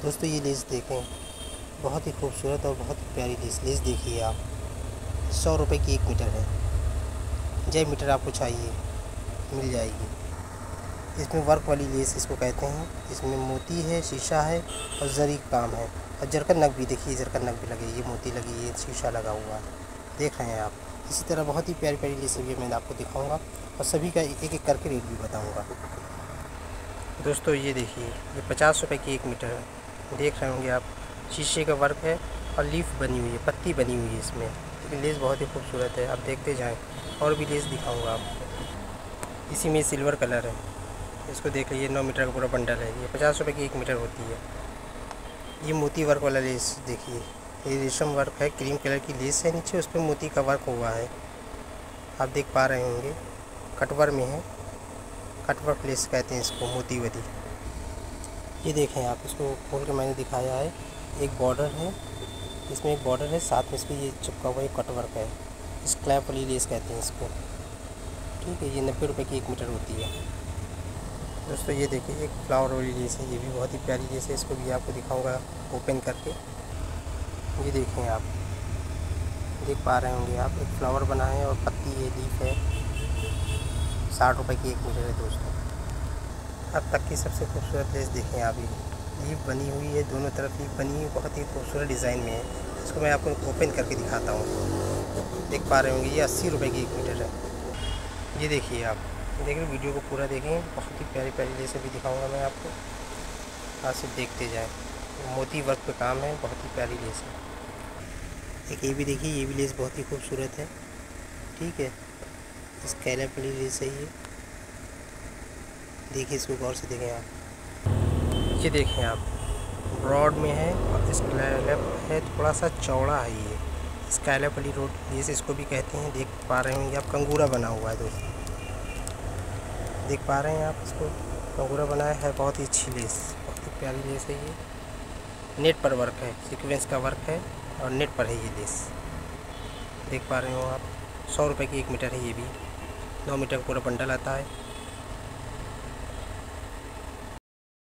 दोस्तों, ये लेस देखें। बहुत ही खूबसूरत और बहुत ही प्यारी लेस लेस देखिए आप। सौ रुपये की एक मीटर है। जय मीटर आपको चाहिए, मिल जाएगी। इसमें वर्क वाली लेस इसको कहते हैं। इसमें मोती है, शीशा है और जरी काम है। और जरकन नग भी देखिए, जरकन नग भी लगे ये मोती लगी ये शीशा लगा हुआ है। देख रहे हैं आप। इसी तरह बहुत ही प्यारी प्यारी लेस भी मैं आपको दिखाऊँगा और सभी का एक एक करके रेट भी बताऊँगा। दोस्तों, ये देखिए, ये पचास रुपये की एक मीटर है। देख रहे होंगे आप, शीशे का वर्क है और लीफ बनी हुई है, पत्ती बनी हुई है इसमें। लेकिन लेस बहुत ही खूबसूरत है, आप देखते जाएँ, और भी लेस दिखाऊँगा आपको। इसी में सिल्वर कलर है। इसको देख लीजिए, नौ मीटर का पूरा बंडल है। ये पचास रुपये की एक मीटर होती है। ये मोती वर्क वाला लेस देखिए। ये रेशम वर्क है, क्रीम कलर की लेस है। नीचे उस पर मोती का वर्क हुआ है। आप देख पा रहे होंगे, कटवर में है। कटवर प्लेस कहते हैं इसको, मोती मोतीवती ये देखें आप, इसको खोल के मैंने दिखाया है। एक बॉर्डर है, इसमें एक बॉर्डर है, साथ में इसमें ये चिपका हुआ एक कटवर्क है। स्क्लैप वाली लेस कहते हैं इसको। ठीक है, ये नब्बे रुपये की एक मीटर होती है। दोस्तों, ये देखिए, एक फ्लावर वाली लेस है, ये भी बहुत ही प्यारी लेस है, इसको भी आपको दिखाऊँगा ओपन करके। ये देखें आप, देख पा रहे होंगे आप, एक फ्लावर बना है और पत्ती है, लीफ है। साठ रुपये की एक मीटर है दोस्तों। अब तक की सबसे खूबसूरत लेस देखें आप ये लीफ बनी हुई है, दोनों तरफ़ लीफ बनी हुई, बहुत ही खूबसूरत डिज़ाइन में है। इसको मैं आपको ओपन करके दिखाता हूँ। देख पा रहे होंगे, ये अस्सी रुपये की एक मीटर है। ये देखिए आप देख रहे वीडियो को पूरा देखें। बहुत ही प्यारी प्यारी लेस भी दिखाऊँगा मैं आपको। आज से देखते जाएँ। मोती वर्क पे काम है, बहुत ही प्यारी लेस है। एक ये भी देखिए, ये भी लेस बहुत ही खूबसूरत है। ठीक है इस कैलप वाली लेस है ये। देखिए इसको गौर से देखें आप। ये देखें आप, ब्रॉड में है और स्कैलप है, थोड़ा सा चौड़ा है ये। स्कैलप वाली रोड लेस इसको भी कहते हैं, देख पा रहे होंगे आप, कंगूरा बना हुआ है दोस्तों। देख पा रहे हैं आप इसको, कंगूरा बनाया है बहुत ही अच्छी लेस, बहुत ही प्यारी लेस है ये। नेट पर वर्क है, सिक्वेंस का वर्क है और नेट पर है ये लेस। देख पा रहे हो आप, सौ रुपये की एक मीटर है ये भी। नौ मीटर पूरा बंडल आता है।